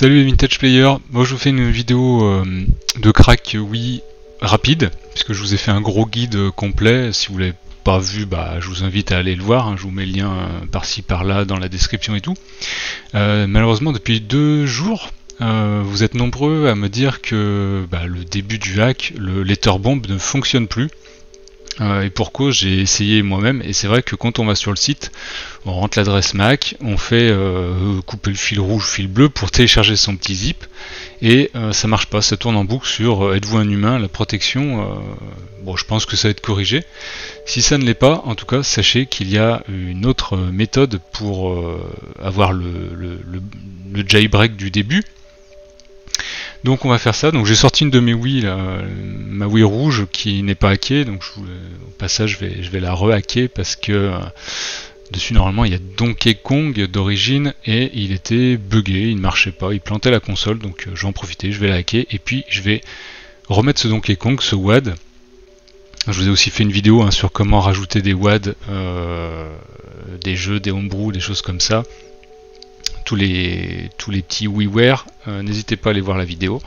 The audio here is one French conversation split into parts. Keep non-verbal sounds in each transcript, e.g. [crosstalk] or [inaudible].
Salut les vintage players, moi je vous fais une vidéo euh, de crack Wii rapide, puisque je vous ai fait un gros guide complet, si vous l'avez pas vu, bah, je vous invite à aller le voir, hein. je vous mets le lien euh, par-ci par-là dans la description et tout. Euh, malheureusement depuis deux jours, vous êtes nombreux à me dire que bah, le début du hack, le letterbomb ne fonctionne plus. Euh, et pour cause, j'ai essayé moi-même, et c'est vrai que quand on va sur le site, on rentre l'adresse MAC, on fait euh, couper le fil rouge, fil bleu pour télécharger son petit zip, et euh, ça marche pas, ça tourne en boucle sur êtes-vous un humain, la protection, bon je pense que ça va être corrigé. Si ça ne l'est pas, en tout cas, sachez qu'il y a une autre méthode pour avoir le, le jailbreak du début, donc on va faire ça. Donc j'ai sorti une de mes Wii, ma Wii rouge qui n'est pas hackée. Donc au passage je vais, je vais la rehacker parce que euh, dessus normalement il y a Donkey Kong d'origine et il était buggé, il ne marchait pas, il plantait la console. Donc euh, je vais en profiter, je vais la hacker et puis je vais remettre ce Donkey Kong, ce WAD. Je vous ai aussi fait une vidéo hein, sur comment rajouter des WAD, euh, des jeux, des homebrew, des choses comme ça tous les, tous les petits WiiWare, euh, n'hésitez pas à aller voir la vidéo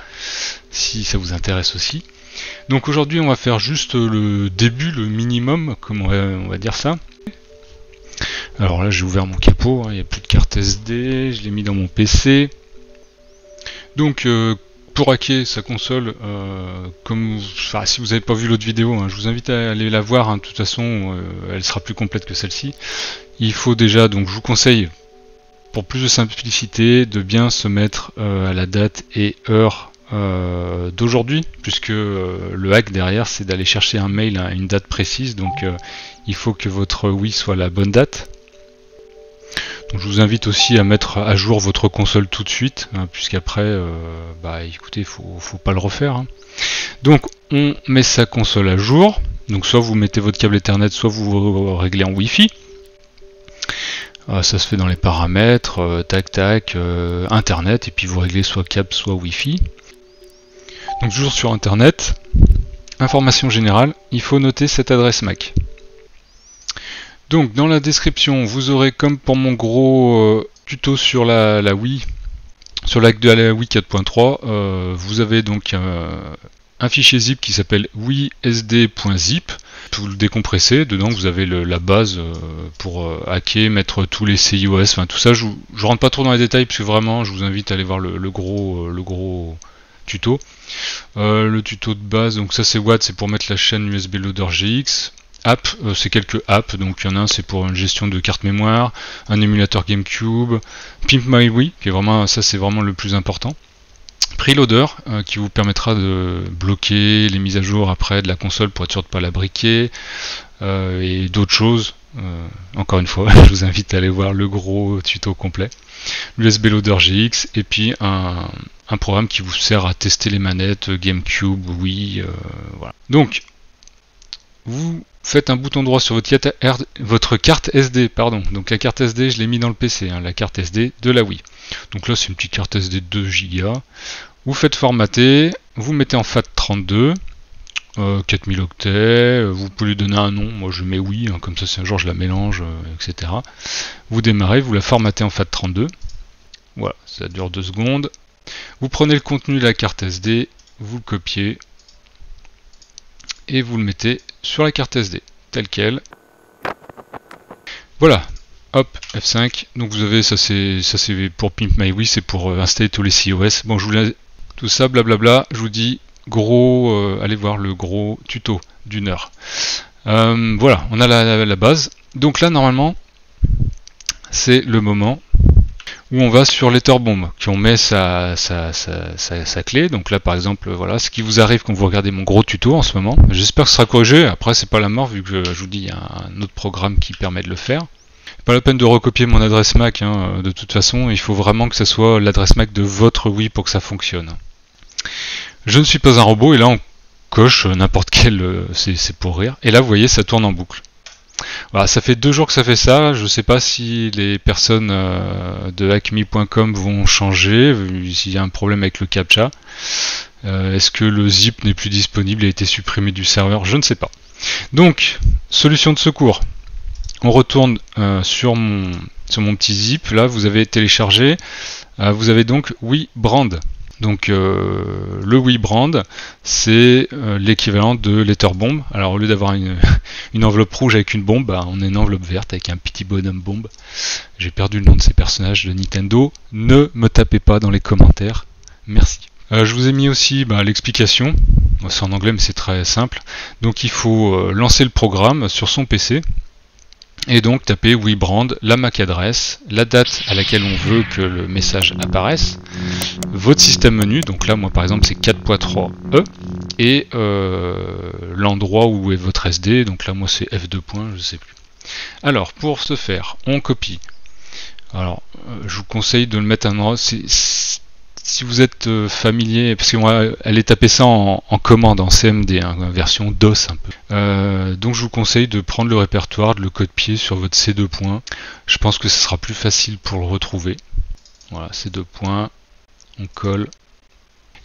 si ça vous intéresse aussi. Donc aujourd'hui on va faire juste le début, le minimum, comme on va, dire ça. Alors là j'ai ouvert mon capot, hein, il n'y a plus de carte SD, je l'ai mis dans mon PC. Donc euh, pour hacker sa console, euh, comme si vous n'avez pas vu l'autre vidéo, hein, je vous invite à aller la voir, hein, de toute façon elle sera plus complète que celle-ci. Il faut déjà, donc je vous conseille pour plus de simplicité, de bien se mettre euh, à la date et heure euh, d'aujourd'hui, puisque euh, le hack derrière c'est d'aller chercher un mail à une date précise, donc il faut que votre oui soit la bonne date. Je vous invite aussi à mettre à jour votre console tout de suite, hein, puisqu'après, bah écoutez, faut, faut pas le refaire. Hein. Donc on met sa console à jour, donc soit vous mettez votre câble Ethernet, soit vous réglez en Wi-Fi. Ah, ça se fait dans les paramètres, euh, tac tac, euh, internet, et puis vous réglez soit câble soit wifi. Donc toujours sur internet, information générale, il faut noter cette adresse MAC. Donc dans la description, vous aurez comme pour mon gros euh, tuto sur la, Wii, sur de la Wii 4.3, vous avez donc un fichier zip qui s'appelle wisd.zip. Vous le décompressez, dedans vous avez la base euh, pour euh, hacker, mettre tous les CIOS, enfin tout ça. Je, je rentre pas trop dans les détails parce vraiment je vous invite à aller voir le, gros, euh, le gros tuto. le tuto de base, donc ça c'est Watt, c'est pour mettre la chaîne USB Loader GX. App, c'est quelques apps, donc il y en a un c'est pour une gestion de carte mémoire, un émulateur GameCube, Pimp My Wii, qui est vraiment, ça c'est vraiment le plus important preloader euh, qui vous permettra de bloquer les mises à jour après de la console pour être sûr de ne pas la briquer euh, et d'autres choses. Euh, encore une fois, [laughs] je vous invite à aller voir le gros tuto complet. L'USB Loader GX et puis un, programme qui vous sert à tester les manettes GameCube, Wii, voilà. Donc, vous faites un bouton droit sur votre carte, SD, pardon. Donc la carte SD, je l'ai mis dans le PC, hein, la carte SD de la Wii. Donc là, c'est une petite carte SD 2 Go. Vous faites formater, vous mettez en FAT32, 4000 euh, octets, euh, vous pouvez lui donner un nom, moi je mets oui, hein, comme ça c'est un jour je la mélange, euh, etc. Vous démarrez, vous la formatez en FAT32, voilà, ça dure 2 secondes. Vous prenez le contenu de la carte SD, vous le copiez, et vous le mettez sur la carte SD, telle qu'elle. Voilà, Hop, F5. Donc vous avez, ça c'est pour Pimp My Wii, c'est pour installer tous les COS. Bon, je vous tout ça, blablabla. Je vous dis, gros, euh, allez voir le gros tuto d'une heure. Euh, voilà, on a la, base. Donc là, normalement, c'est le moment où on va sur l'Etherbomb, qui on met sa, clé. Donc là, par exemple, voilà, ce qui vous arrive quand vous regardez mon gros tuto en ce moment. J'espère que ce sera corrigé. Après, c'est pas la mort, vu que je vous dis, il y a un autre programme qui permet de le faire. Pas la peine de recopier mon adresse MAC, hein. de toute façon, il faut vraiment que ce soit l'adresse MAC de votre Wii pour que ça fonctionne. Je ne suis pas un robot et là on coche n'importe quel, euh, c'est pour rire. Et là vous voyez ça tourne en boucle. Voilà, ça fait deux jours que ça fait ça. Je ne sais pas si les personnes euh, de hackme.com vont changer, s'il y a un problème avec le captcha. Euh, est-ce que le zip n'est plus disponible et a été supprimé du serveur? Je ne sais pas. Donc, solution de secours. On retourne sur mon sur mon petit zip, là vous avez téléchargé, vous avez donc WeBrand. Donc euh, le WeBrand, c'est euh, l'équivalent de Letterbomb. Alors au lieu d'avoir [laughs] une, enveloppe rouge avec une bombe, bah, on a une enveloppe verte avec un petit bonhomme bombe. J'ai perdu le nom de ces personnages de Nintendo. Ne me tapez pas dans les commentaires. Merci. je vous ai mis aussi bah, l'explication. C'est en anglais mais c'est très simple. Donc il faut lancer le programme sur son PC et donc taper WeBrand, la MAC adresse, la date à laquelle on veut que le message apparaisse, votre système menu, donc là moi par exemple c'est 4.3e, et euh, l'endroit où est votre SD, donc là moi c'est F2. je sais plus. Alors pour ce faire, on copie. Alors euh, je vous conseille de le mettre à un endroit, si vous êtes euh, familier, parce qu'elle est tapée ça en, commande, en CMD, hein, version DOS un peu. Euh, donc je vous conseille de prendre le répertoire, de le code-pied sur votre C2 points. Je pense que ce sera plus facile pour le retrouver. Voilà, C2 points, on colle.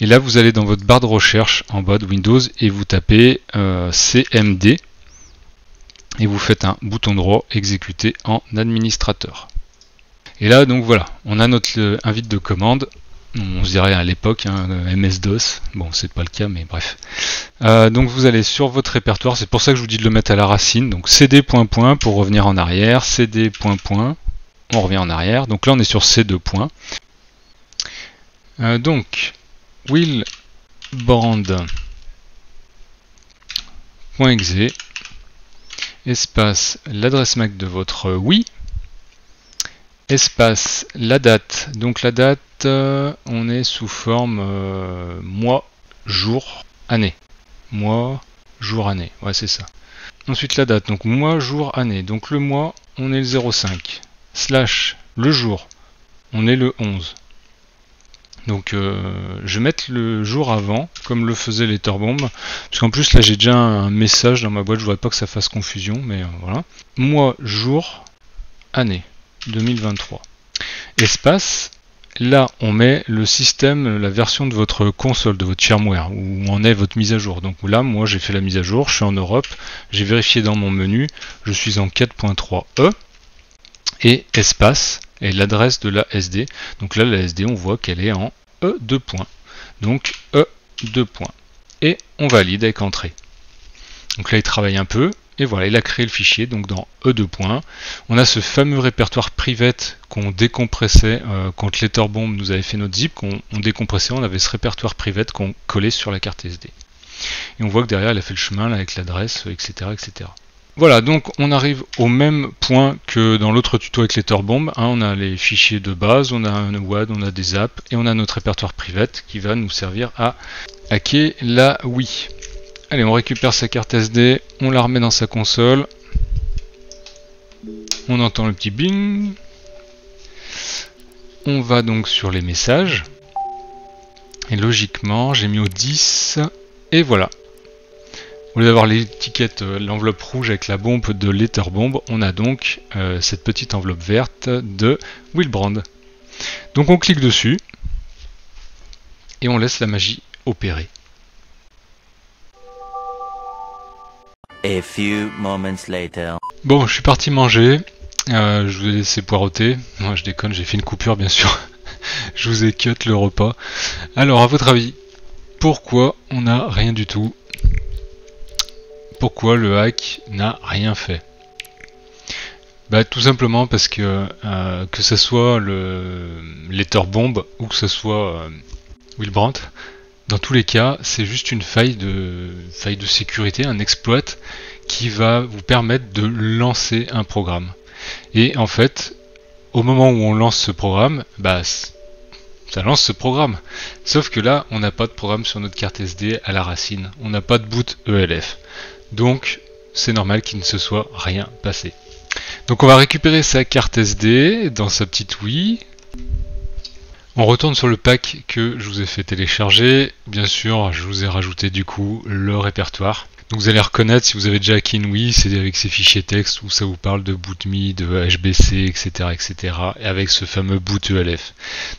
Et là vous allez dans votre barre de recherche en bas de Windows et vous tapez euh, CMD et vous faites un bouton droit exécuter en administrateur. Et là donc voilà, on a notre invite de commande on se dirait à l'époque, hein, MS-DOS. Bon, c'est pas le cas, mais bref. Euh, donc vous allez sur votre répertoire, c'est pour ça que je vous dis de le mettre à la racine. Donc cd point point pour revenir en arrière, cd point point, on revient en arrière. Donc là on est sur c2 points. Euh, donc willbrand.exe espace l'adresse MAC de votre Wii espace la date. Donc la date, euh, on est sous forme euh, mois, jour, année. Mois, jour, année. Ouais, c'est ça. Ensuite la date, donc mois, jour, année. Donc le mois, on est le 05. Slash le jour, on est le 11. Donc euh, je vais mettre le jour avant, comme le faisait Letterbomb, parce qu'en plus là j'ai déjà un message dans ma boîte, je voudrais pas que ça fasse confusion, mais voilà. Mois, jour, année. 2023. Espace, là on met le système, la version de votre console, de votre firmware, où en est votre mise à jour. Donc là, moi j'ai fait la mise à jour, je suis en Europe, j'ai vérifié dans mon menu, je suis en 4.3e, et espace, et l'adresse de la SD. Donc là, la SD, on voit qu'elle est en E2 points. Donc E2 points. Et on valide avec entrée. Donc là, il travaille un peu. Et voilà, il a créé le fichier, donc dans E2 points. On a ce fameux répertoire private qu'on décompressait euh, quand Letterbomb nous avait fait notre zip, qu'on décompressait, on avait ce répertoire private qu'on collait sur la carte SD. Et on voit que derrière, il a fait le chemin avec l'adresse, etc., etc. Voilà, donc on arrive au même point que dans l'autre tuto avec Letterbomb. Hein, on a les fichiers de base, on a un WAD, on a des apps, et on a notre répertoire private qui va nous servir à hacker la Wii. Allez, on récupère sa carte SD, on la remet dans sa console. On entend le petit bing. On va donc sur les messages. Et logiquement, j'ai mis au 10. Et voilà. Au lieu d'avoir l'étiquette, euh, l'enveloppe rouge avec la bombe de Letterbomb, on a donc euh, cette petite enveloppe verte de Willbrand. Donc on clique dessus. Et on laisse la magie opérer. Bon, je suis parti manger. Euh, je vous ai laissé poireauter. Moi, je déconne, j'ai fait une coupure, bien sûr. [laughs] je vous ai cut le repas. Alors, à votre avis, pourquoi on n'a rien du tout? Pourquoi le hack n'a rien fait? Bah, tout simplement parce que euh, que ce soit le Letterbomb ou que ce soit euh, Brandt, dans tous les cas, c'est juste une faille de, faille de sécurité, un exploit qui va vous permettre de lancer un programme. Et en fait, au moment où on lance ce programme, bah, ça lance ce programme. Sauf que là, on n'a pas de programme sur notre carte SD à la racine. On n'a pas de boot ELF. Donc, c'est normal qu'il ne se soit rien passé. Donc on va récupérer sa carte SD dans sa petite Wii, on retourne sur le pack que je vous ai fait télécharger. Bien sûr, je vous ai rajouté du coup le répertoire. Vous allez reconnaître si vous avez déjà Kinwi, c'est avec ces fichiers texte où ça vous parle de bootme, de HBC, etc., etc. Et avec ce fameux boot ELF.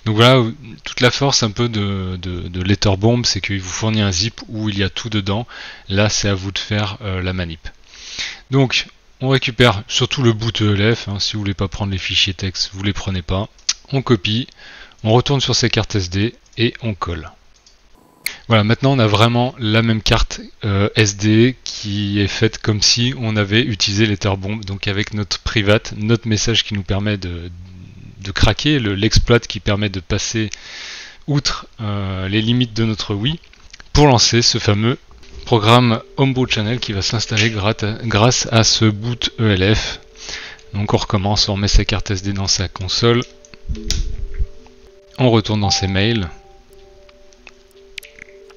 Donc voilà, toute la force un peu de, de, Letterbomb, c'est qu'il vous fournit un zip où il y a tout dedans. Là, c'est à vous de faire euh, la manip. Donc on récupère surtout le boot ELF, hein, si vous voulez pas prendre les fichiers texte, vous les prenez pas. On copie, on retourne sur ces cartes SD et on colle. Voilà, maintenant on a vraiment la même carte euh, SD qui est faite comme si on avait utilisé l'Etherbomb, donc avec notre private, notre message qui nous permet de, craquer, l'exploit qui permet de passer outre euh, les limites de notre Wii pour lancer ce fameux programme Homebrew Channel qui va s'installer grâce à ce boot ELF. Donc on recommence, on remet sa carte SD dans sa console, on retourne dans ses mails,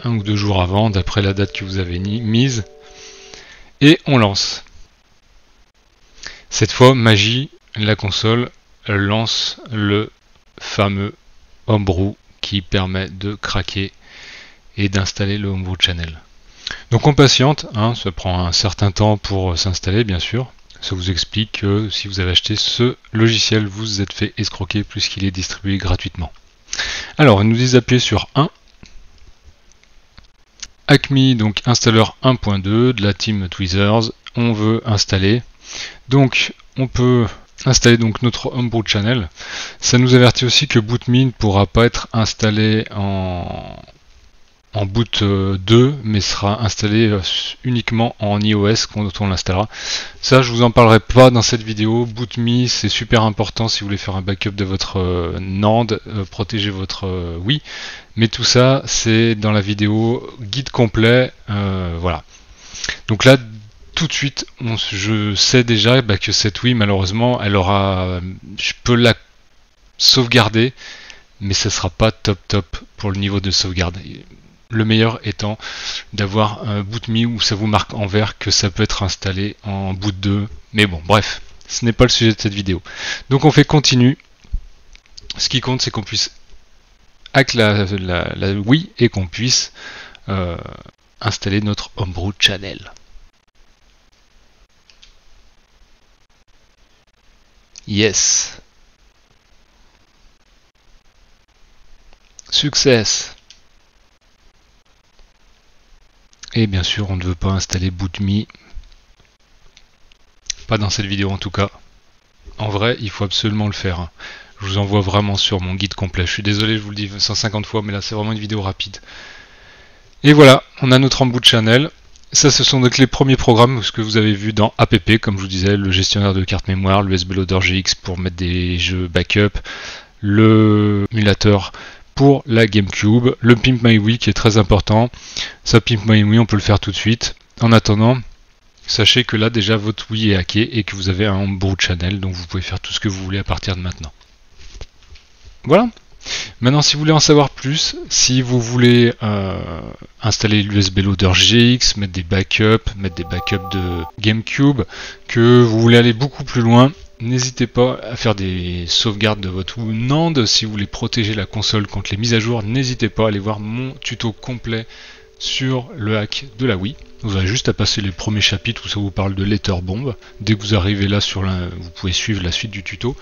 un ou deux jours avant, d'après la date que vous avez mise, et on lance. Cette fois, magie, la console lance le fameux Homebrew qui permet de craquer et d'installer le Homebrew Channel. Donc on patiente, hein, ça prend un certain temps pour s'installer bien sûr. Ça vous explique que si vous avez acheté ce logiciel, vous vous êtes fait escroquer puisqu'il est distribué gratuitement. Alors, ils nous disent d'appuyer sur 1 Acme, donc installeur 1.2 de la team Tweezers, on veut installer. Donc on peut installer donc notre Homebrew Channel. Ça nous avertit aussi que BootMe ne pourra pas être installé en, en boot 2 euh, mais sera installé euh, uniquement en iOS quand on l'installera. Ça je vous en parlerai pas dans cette vidéo. BootMe c'est super important si vous voulez faire un backup de votre euh, NAND, protéger votre Wii. Mais tout ça c'est dans la vidéo guide complet. voilà. Donc là tout de suite je sais déjà bah, que cette Wii malheureusement elle aura je peux la sauvegarder mais ça sera pas top top pour le niveau de sauvegarde. Le meilleur étant d'avoir un boot me où ça vous marque en vert que ça peut être installé en boot 2. Mais bon, bref, ce n'est pas le sujet de cette vidéo. Donc on fait continue. Ce qui compte, c'est qu'on puisse hack la, la, Wii et qu'on puisse euh, installer notre Homebrew Channel. Yes. Success. Et bien sûr, on ne veut pas installer BootMe. Pas dans cette vidéo en tout cas. En vrai, il faut absolument le faire. Je vous envoie vraiment sur mon guide complet. Je suis désolé, je vous le dis 150 fois, mais là c'est vraiment une vidéo rapide. Et voilà, on a notre embout channel. Ça, ce sont donc les premiers programmes que vous avez vu dans APP, comme je vous disais, le gestionnaire de carte mémoire, l'USB Loader GX pour mettre des jeux backup, le émulateur pour la GameCube, le Pimp My Wii qui est très important. Ça, Pimp My Wii, on peut le faire tout de suite. En attendant, sachez que là déjà votre Wii est hacké et que vous avez un Homebrew Channel, donc vous pouvez faire tout ce que vous voulez à partir de maintenant. Voilà. Maintenant, si vous voulez en savoir plus, si vous voulez euh, installer l'USB Loader GX, mettre des backups, mettre des backups de GameCube, que vous voulez aller beaucoup plus loin, N'hésitez pas à faire des sauvegardes de votre NAND. Si vous voulez protéger la console contre les mises à jour, n'hésitez pas à aller voir mon tuto complet sur le hack de la Wii. Vous avez juste à passer les premiers chapitres où ça vous parle de l'Ether Dès que vous arrivez là sur la, vous pouvez suivre la suite du tuto.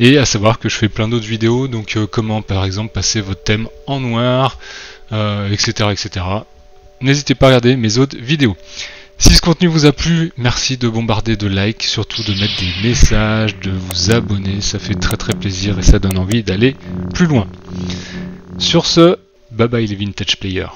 Et à savoir que je fais plein d'autres vidéos, donc euh, comment par exemple passer votre thème en noir, etc., euh, etc. N'hésitez pas à regarder mes autres vidéos. Si ce contenu vous a plu, merci de bombarder de likes, surtout de mettre des messages, de vous abonner, ça fait très très plaisir et ça donne envie d'aller plus loin. Sur ce, bye bye les vintage players.